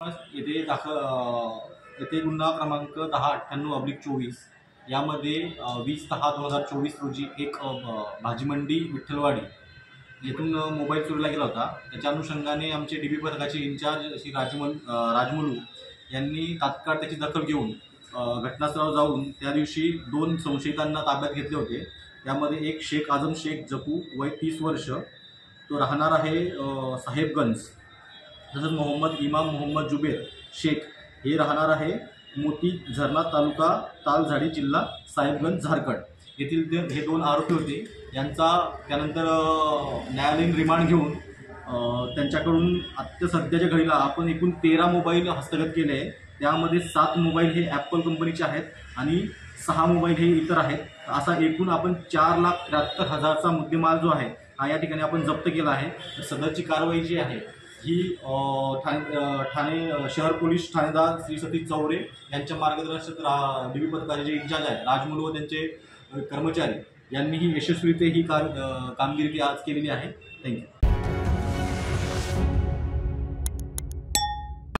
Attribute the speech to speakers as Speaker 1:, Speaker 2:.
Speaker 1: येथे दाखल येथे गुन्हा क्रमांक दहा अठ्ठ्याण्णव अब्लिक चोवीस. यामध्ये वीस दहा दोन हजार चोवीस रोजी एक भाजीमंडी विठ्ठलवाडी येथून मोबाईल चोरीला गेला होता. त्याच्या अनुषंगाने आमचे डी बी पथकाचे इन्चार्ज श्री राजमल राजमलू राजमुलू यांनी तात्काळ त्याची दखल घेऊन घटनास्थळावर जाऊन त्या दिवशी दोन संशयितांना ताब्यात घेतले होते. त्यामध्ये एक शेख आझम शेख जपू वय तीस वर्ष. तो राहणार आहे साहेबगंज. हजरत मोहम्मद इमाम मोहम्मद जुबेर शेख. हे राहणार आहे मोती झरणा तालुका तालझाडी जिल्हा साहेबगंज झारखंड. येथील ते हे दोन आरोपी होते. यांचा त्यानंतर न्यायालयीन रिमांड घेऊन त्यांच्याकडून आत्ता सध्याच्या घडीला आपण एकूण तेरा मोबाईल हस्तगत केले आहे त्यामध्ये सात मोबाईल हे ॲपल कंपनीचे आहेत आणि सहा मोबाईल हे इतर आहेत. असा एकूण आपण चार लाख त्र्याहत्तर हजारचा मुद्देमाल जो आहे हा या ठिकाणी आपण जप्त केला आहे. तर सदरची कारवाई जी आहे ही ठाणे ठाणे शहर पोलीस ठाणेदार श्री सतीश चौरे यांच्या मार्गदर्शक रा लिपी पथकाचे जे इंचार्ज आहेत राजमुल व त्यांचे कर्मचारी यांनी ही यशस्वीते ही कार कामगिरी आज केलेली आहे. थँक्यू.